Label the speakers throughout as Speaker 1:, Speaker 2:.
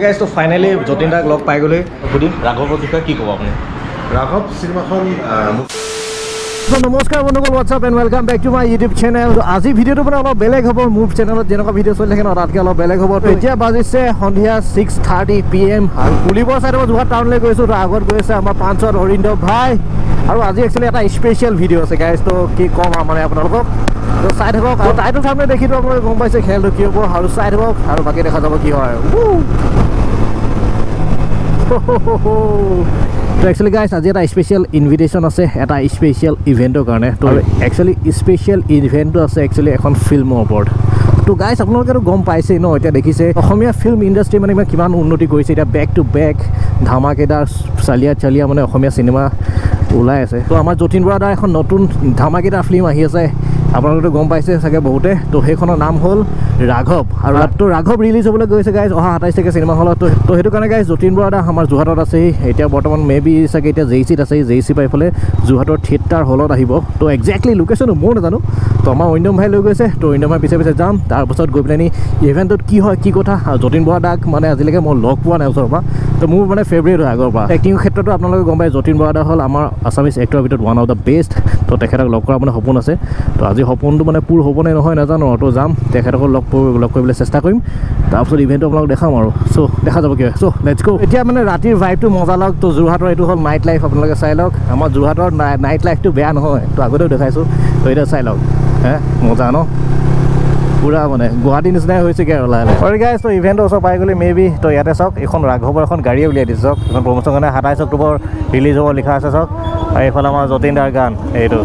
Speaker 1: Guys তো finally Jatin দাক লগ পাই গ'লে। সুধিম ৰাঘৱৰ বিষয়ে কি ক'ব আপুনি?
Speaker 2: ৰাঘৱ চিনেমাখন
Speaker 1: নমস্কাৰ বন্ধুসকল WhatsApp and welcome back to my YouTube channel আজি ভিডিঅ'টো মানে অলপ বেলেগ হ'ব মোৰ চেনেলত যেনেকুৱা ভিডিঅ' চলি থাকে ন তাতকৈ অলপ বেলেগ হ'ব। তো এতিয়া বাজিছে সন্ধিয়া ছিক্স থাৰ্টি পি এম আৰু পুলিবৰ ছাইডৰ পৰা যোৰহাট টাউনলৈ গৈছোঁ তো আগত গৈছে আমাৰ পাঞ্চত অৰিন্দৱ ভাই। আৰু আজি একচুৱেলি এটা স্পেচিয়েল ভিডিঅ' আছে গাইজ তো কি ক'ম আৰু মানে আপোনালোকক? তো চাই থাকক আৰু টাইটো চামনে দেখিতো আপোনালোকে গম পাইছে খেলটো কি হ'ব আৰু চাই থাকক আৰু বাকী দেখা যাব কি হয়। তো একচুৱেলি গাইজ আজি এটা স্পেচিয়েল ইনভিটেশ্যন আছে এটা স্পেচিয়েল ইভেণ্টৰ কাৰণে। তো একচুৱেলি স্পেচিয়েল ইভেণ্টটো আছে একচুৱেলি এখন ফিল্মৰ ওপৰত। তো গাইজ আপোনালোকেতো গম পাইছেই ন এতিয়া দেখিছে অসমীয়া ফিল্ম ইণ্ডাষ্ট্ৰি মানে কিমান উন্নতি কৰিছে এতিয়া বেক টু বেক ধামাকেদাৰ চালিয়া চালিয়া মানে অসমীয়া চিনেমা ওলাই আছে। তো আমাৰ যতীন বৰা দাৰ এখন নতুন ধামাকেদাৰ ফিল্ম আহি আছে আপোনালোকেতো গম পাইছে চাগে বহুতে। তো সেইখনৰ নাম হ'ল ৰাঘৱ। আৰু তো ৰাঘৱ ৰিলিজ হ'বলৈ গৈছে গাইজ অহা সাতাইছ তাৰিখে চিনেমা হলত তো। তো সেইটো কাৰণে গাইজ যতীন বৰা দা আমাৰ যোৰহাটত আছেহি এতিয়া বৰ্তমান মে বি চাগে এতিয়া জে চিত আছে জে চি পাই ফালে যোৰহাটৰ থিয়েটাৰ হলত আহিব। তো একজেক্টলি লোকেশ্যনো ময়ো নাজানো। তো আমাৰ অন্যম ভাই লৈ গৈছে। তো অন্যম ভাই পিছে পিছে যাম। তাৰপাছত গৈ পেলাই ইভেণ্টত কি হয় কি কথা। আৰু যতীন বৰা দাক মানে আজিলৈকে মই লগ পোৱা নাই ওচৰৰ পৰা। তো মোৰ মানে ফেভৰেট হয় আগৰ পৰা। এক্টিং ক্ষেত্ৰতো আপোনালোকে গম পায় যতীন বৰা দা হ'ল আমাৰ আছামিজ এক্টৰৰ ভিতৰত ওৱান অফ দ্য বেষ্ট তো তেখেতক লগ কৰা মানে সপোন আছে। তো আজি সপোনটো মানে পূৰ হ'বনে নহয় নাজানো তো যাম তেখেতক লগ লগ কৰিবলৈ চেষ্টা কৰিম। তাৰপিছত ইভেণ্টটো আপোনালোক দেখাম আৰু। চ' দেখা যাব কি হয় চ' লেটছ গ' এতিয়া মানে ৰাতিৰ ভাইবটো মজা লওক তো যোৰহাটৰ এইটো হ'ল নাইট লাইফ আপোনালোকে চাই লওক। আমাৰ যোৰহাটৰ নাইট লাইফটো বেয়া নহয় তো আগতেও দেখাইছোঁ। তো এতিয়া চাই লওক হে মজা ন? পূৰা মানে গুৱাহাটীৰ নিচিনাই হৈছেগৈ আৰু লাহে লাহে। গাইজ তো ইভেণ্টৰ ওচৰ পাই গ'লে মে বি তো ইয়াতে চাওক এইখন ৰাঘৱৰ এখন গাড়ীয়ে উলিয়াই দিছে চাওক। এখন প্ৰমোচন কাৰণে সাতাইছ অক্টোবৰ ৰিলিজ হ'ব লিখা আছে চাওক। আৰু এইফালে আমাৰ যতীন দাৰ গান এইটো।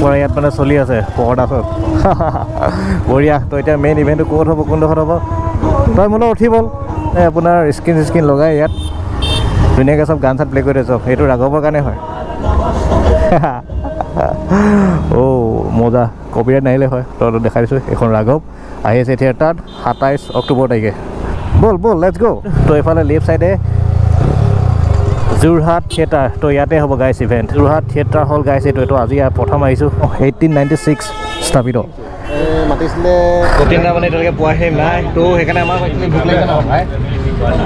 Speaker 1: পূৰা ইয়াত মানে চলি আছে পৰ্দা চাওক বঢ়িয়া তো এতিয়া মেইন ইভেণ্টটো ক'ত হ'ব কোনডোখৰত হ'ব? তই মোলৈ উঠি ব'ল। এই আপোনাৰ স্ক্ৰীন স্ক্ৰীন লগাই ইয়াত। ধুনীয়াকৈ চব গান চান প্লে' কৰি দিছোঁ এইটো ৰাঘৱৰ কাৰণে হয়। অ' মজা। কপিৰাইট নাহিলে হয়। তই দেখাই দিছোঁ এইখন ৰাঘৱ। আহি আছে থিয়েটাৰত সাতাইছ অক্টোবৰ তাৰিখে। ব'ল ব'ল লেটছ গ' তো এইফালে লেফ্ট ছাইডে যোৰহাট থিয়েটাৰ। তো ইয়াতে হ'ব গাইছ ইভেণ্ট যোৰহাট থিয়েটাৰ হ'ল গাইছ এইটো এইটো আজি প্ৰথম আহিছোঁ। এইটিন নাইণ্টি ছিক্স স্থাপিত।
Speaker 2: মাতিছিলে
Speaker 1: যতীন দা মানে এতিয়ালৈকে পোৱাহি নাই। তো সেইকাৰণে আমাৰ ভোক লাগিছে ভাই?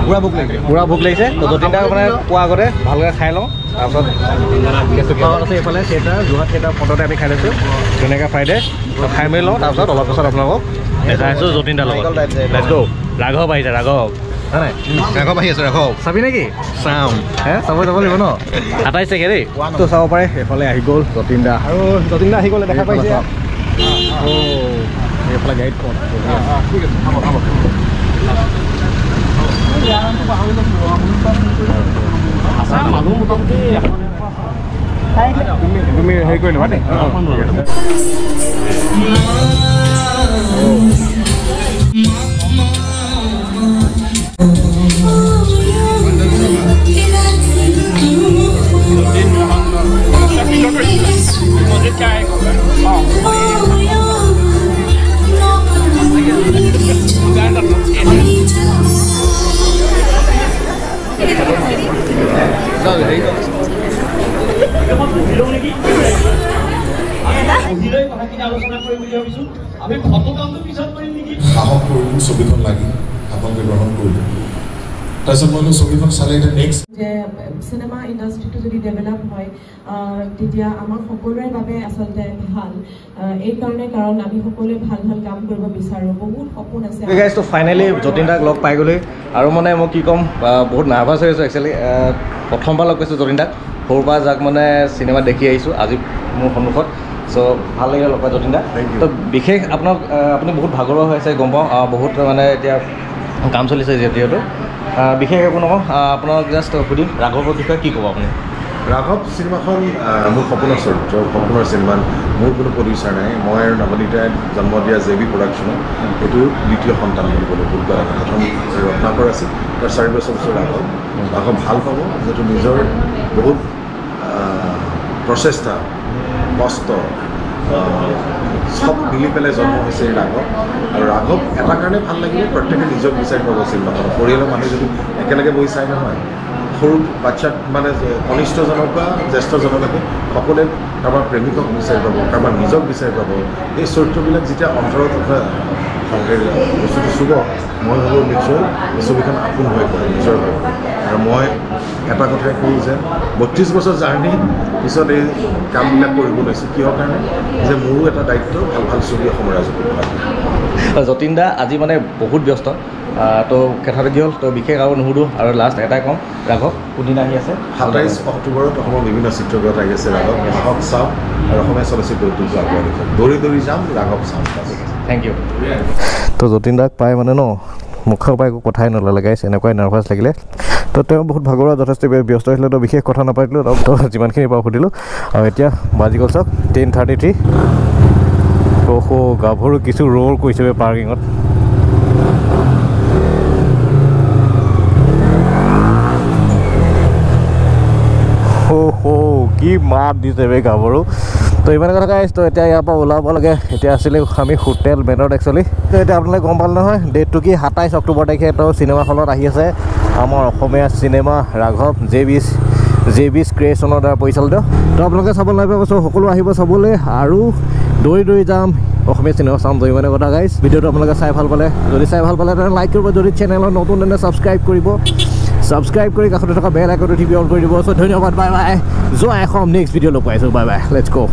Speaker 2: পূৰা ভোক লাগিছে।
Speaker 1: পূৰা ভোক লাগিছে। তো যতীন দাক মানে পোৱা আগতে ভালকৈ খাই লওঁ। তাৰপিছত আছে এইফালে থিয়েটাৰ যোৰহাট থিয়েটাৰ ফটোতে আমি খাই লৈছোঁ। ধুনীয়াকৈ ফ্ৰাইডে তো খাই মেলি লওঁ। তাৰপিছত অলপ পিছত আপোনালোকক দেখাই আছোঁ যতীন দাৰ লগত লেটছ গ' ৰাঘৱ আহিছে ৰাঘৱ। নাই
Speaker 2: ৰাঘৱ আহি আছে ৰাঘৱ
Speaker 1: চাবি নেকি
Speaker 2: চাম
Speaker 1: হে চাব যাব লাগিব ন সাতাইছ তাৰিখে দেই তো চাব পাৰে এইফালে আহি গ'ল যতীন দা আৰু যতীন দা আহি গ'লে দেখা পাইছে অ' এইফালে গাড়ীত কম
Speaker 2: ঠিক আছে হ'ব হ'ব তুমি হেৰি কৰি ল'বা দেই
Speaker 3: পঢ়িলৈ কথাখিনি আলোচনা কৰিম বুলি ভাবিছোঁ আমি ফটো কামটো পিছত কৰিম নেকি
Speaker 4: সাহস কৰিলোঁ ছবিখন লাগি। আপোনালোকে গ্ৰহণ কৰিলোঁ তাৰপিছত মই বোলো ছবিখন চালে এতিয়া নেক্সট
Speaker 5: যে চিনেমা ইণ্ডাষ্ট্ৰিটো যদি ডেভেলপ হয় তেতিয়া আমাৰ সকলোৰে বাবে আচলতে ভাল। আহ, এই কাৰণে কাৰণ আমি সকলোৱে ভাল ভাল কাম কৰিব বিচাৰোঁ। বহুত সপোন আছে
Speaker 1: গাইজ তো ফাইনেলি যতীন দাক লগ পাই গ'লে। আৰু মানে মই কি ক'ম বহুত নাৰ্ভাছ হৈ আছোঁ একচুৱেলি প্ৰথমবাৰ লগ পাইছোঁ যতীন দাক। সৰুৰ পৰা যাক মানে চিনেমা দেখি আহিছোঁ আজি মোৰ সন্মুখত। চ' ভাল লাগিলে লগ পাই যতীন দা। তো বিশেষ আপোনাক আপুনি বহুত ভাগৰুৱা হৈ আছে গম পাওঁ। বহুত মানে এতিয়া কাম চলিছে যিহেতু। বিশেষ একো নকওঁ। আপোনাক জাষ্ট সুধিম ৰাঘৱৰ বিষয়ে কি ক'ব আপুনি?
Speaker 2: ৰাঘৱ চিনেমাখন মোৰ সপোনৰ চৰিত্ৰ সপোনৰ চিনেমা মোৰ কোনো প্ৰডিউচাৰ নাই। মই আৰু নৱনীতাই জন্ম দিয়া জে বি প্ৰডাকশ্যনত এইটো দ্বিতীয় সন্তান বুলি ক'লোঁ ভুল কৰা নাই। প্ৰথম ৰত্নাকৰ আছিল। তাৰ চাৰি বছৰ পিছত ৰাঘৱ। ৰাঘৱ ভাল পাব যিহেতু নিজৰ বহুত প্ৰচেষ্টা কষ্ট চব মিলি পেলাই জন্ম হৈছে ৰাঘৱ। আৰু ৰাঘৱ এটা কাৰণে ভাল লাগিব প্ৰত্যেকে নিজক বিচাৰি পাব চিনেমাখনত পৰিয়ালৰ মানুহ যদি একেলগে বহি চাই নহয় সৰু বাচ্ছাক মানে কনিষ্ঠজনক বা জ্যেষ্ঠজনলৈকে সকলোৱে কাৰোবাৰ প্ৰেমিকক বিচাৰি পাব কাৰোবাৰ নিজক বিচাৰি পাব এই চৰিত্ৰবিলাক যেতিয়া অন্তৰত খাওঁতে বস্তুটো চুব মই ভাবোঁ নিশ্চয় এই ছবিখন আপোন হৈ পৰে নিজৰ হৈ আৰু মই এটা কথাই কওঁ যে বত্ৰিছ বছৰ জাৰ্ণি পিছত এই কামবিলাক কৰিব লৈছোঁ কিহৰ কাৰণে? যে মোৰো এটা দায়িত্ব ভাল ভাল ছবি অসমৰ দিয়া।
Speaker 1: যতীন দা আজি মানে বহুত ব্যস্ত তো কথাটো কি হ'ল তো বিশেষ আৰু নুসুধোঁ আৰু লাষ্ট এটাই ক'ম ৰাঘৱ কোনদিনা আহি আছে?
Speaker 2: সাতাইছ অক্টোবৰত অসমৰ বিভিন্ন চিত্ৰগৃহত আহি আছে ৰাঘৱ ৰাঘৱ চাওক আৰু অসমীয়া চলচ্চিত্ৰ উদ্যোগটো আগুৱাই দেখুৱাওক দৌৰি দৌৰি যাম ৰাঘৱ চাম।
Speaker 1: থেংক ইউ তো যতীন দাক পাই মানে ন মুখৰ পৰা একো কথাই নোলালে গাইছ এনেকুৱাই নাৰ্ভাছ লাগিলে। তো তেওঁ বহুত ভাগৰুৱা যথেষ্ট ব্যস্ত হৈছিলে তো বিশেষ কথা নাপাতিলোঁ তো যিমানখিনি পাওঁ সুধিলোঁ। আৰু এতিয়া বাজি গ'ল চাওক টেন থাৰ্টি থ্ৰী অহ গাভৰু কিছু ৰ'ল কৰিছে বে পাৰ্কিঙত। কি মাত দিছে বে গাভৰু। তো ইমান কথা গাইছ তো এতিয়া ইয়াৰ পৰা ওলাব লাগে। এতিয়া আছিলে আমি হোটেল বেনত একচুৱেলি তো এতিয়া আপোনালোকে গম পালে নহয় ডেটটো কি? সাতাইছ অক্টোবৰ তাৰিখে তো চিনেমা হলত আহি আছে আমাৰ অসমীয়া চিনেমা ৰাঘৱ জে বিছ জে বিছ ক্ৰিয়েশ্যনৰ দ্বাৰা পৰিচালিত। তো আপোনালোকে চাব কৈছোঁ সকলো আহিব চাবলৈ। আৰু দৌৰি দৌৰি যাম। অসমীয়া চিনেমা চাম তো ইমানে কথা গাইছ ভিডিঅ'টো আপোনালোকে চাই ভাল পালে। যদি চাই ভাল পালে তেনে লাইক কৰিব। যদি চেনেলত নতুন তেনে ছাবস্ক্ৰাইব কৰিব। ছাবস্ক্ৰাইব কৰি কাষতে থকা বেল আইকনটো টিপি অন কৰি দিব। চ' ধন্যবাদ বাই বাই যোৱা এখন নেক্সট ভিডিঅ' লগ পাইছোঁ বাই বাই লেটছ গ'